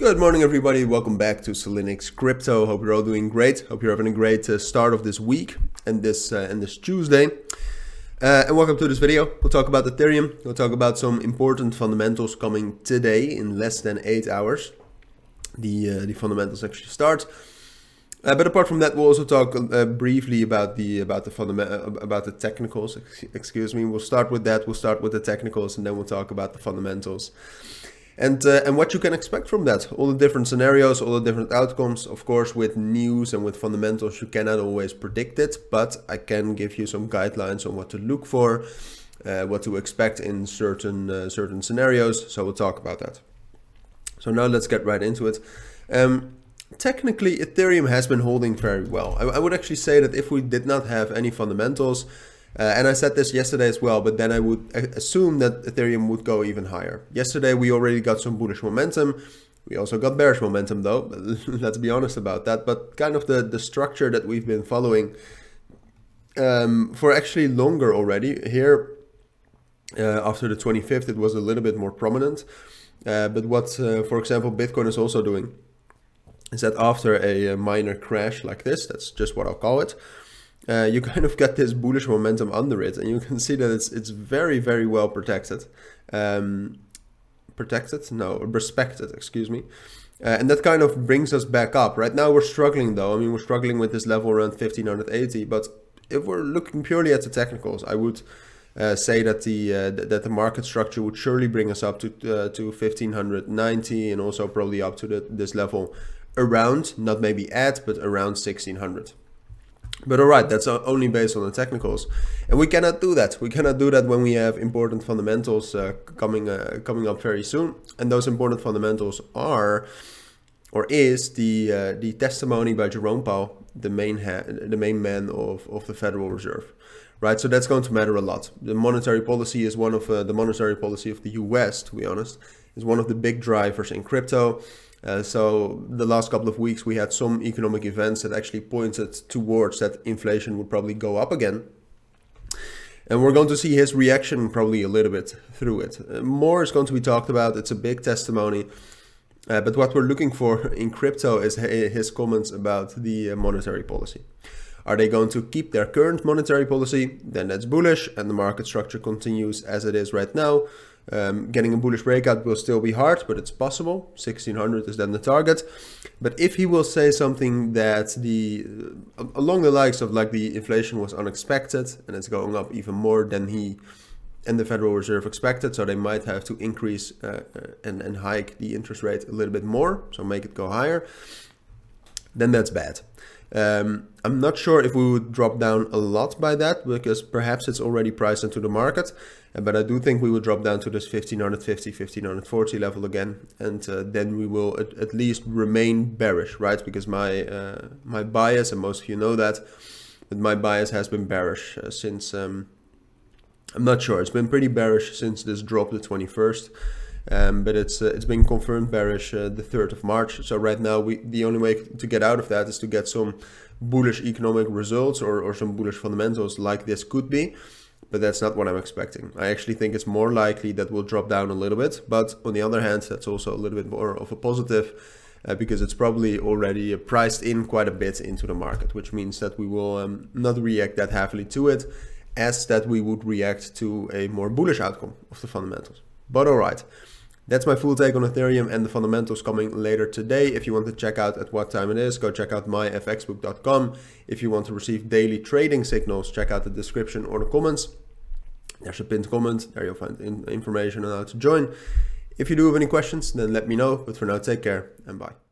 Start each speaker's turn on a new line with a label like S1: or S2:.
S1: Good morning, everybody. Welcome back to Cilinix Crypto. Hope you're all doing great. Hope you're having a great uh, start of this week and this uh, and this Tuesday. Uh, and welcome to this video. We'll talk about Ethereum. We'll talk about some important fundamentals coming today in less than eight hours. The uh, the fundamentals actually start. Uh, but apart from that, we'll also talk uh, briefly about the about the fundament about the technicals. Excuse me. We'll start with that. We'll start with the technicals, and then we'll talk about the fundamentals and uh, and what you can expect from that all the different scenarios all the different outcomes of course with news and with fundamentals you cannot always predict it but i can give you some guidelines on what to look for uh, what to expect in certain uh, certain scenarios so we'll talk about that. So now let's get right into it. Um, technically ethereum has been holding very well. I, I would actually say that if we did not have any fundamentals uh, and I said this yesterday as well, but then I would assume that Ethereum would go even higher. Yesterday we already got some bullish momentum. We also got bearish momentum though, let's be honest about that. But kind of the, the structure that we've been following um, for actually longer already. Here, uh, after the 25th, it was a little bit more prominent. Uh, but what, uh, for example, Bitcoin is also doing is that after a, a minor crash like this, that's just what I'll call it, uh, you kind of get this bullish momentum under it, and you can see that it's it's very very well protected, um, protected no respected excuse me, uh, and that kind of brings us back up. Right now we're struggling though. I mean we're struggling with this level around 1580, but if we're looking purely at the technicals, I would. Uh, say that the uh, that the market structure would surely bring us up to uh, to 1590 and also probably up to the, this level around not maybe at but around 1600 but all right, that's only based on the technicals, and we cannot do that. We cannot do that when we have important fundamentals uh, coming uh, coming up very soon. And those important fundamentals are, or is the uh, the testimony by Jerome Powell, the main the main man of of the Federal Reserve, right? So that's going to matter a lot. The monetary policy is one of uh, the monetary policy of the U.S. To be honest, is one of the big drivers in crypto. Uh, so the last couple of weeks we had some economic events that actually pointed towards that inflation would probably go up again. And we're going to see his reaction probably a little bit through it. Uh, more is going to be talked about. It's a big testimony. Uh, but what we're looking for in crypto is his comments about the uh, monetary policy. Are they going to keep their current monetary policy? Then that's bullish and the market structure continues as it is right now. Um, getting a bullish breakout will still be hard, but it's possible. 1600 is then the target. But if he will say something that the uh, along the likes of like the inflation was unexpected and it's going up even more than he and the Federal Reserve expected, so they might have to increase uh, uh and, and hike the interest rate a little bit more, so make it go higher, then that's bad. Um, I'm not sure if we would drop down a lot by that because perhaps it's already priced into the market. But I do think we would drop down to this 1550, 1540 level again. And uh, then we will at, at, least remain bearish, right? Because my, uh, my bias, and most of you know that, but my bias has been bearish uh, since, um, I'm not sure, it's been pretty bearish since this drop the 21st. Um, but it's uh, it's been confirmed bearish uh, the 3rd of March. So right now, we the only way to get out of that is to get some bullish economic results or, or some bullish fundamentals like this could be. But that's not what I'm expecting. I actually think it's more likely that we'll drop down a little bit. But on the other hand, that's also a little bit more of a positive uh, because it's probably already priced in quite a bit into the market, which means that we will um, not react that heavily to it as that we would react to a more bullish outcome of the fundamentals. But all right, that's my full take on Ethereum and the fundamentals coming later today. If you want to check out at what time it is, go check out myfxbook.com. If you want to receive daily trading signals, check out the description or the comments. There's a pinned comment. There you'll find information on how to join. If you do have any questions, then let me know. But for now, take care and bye.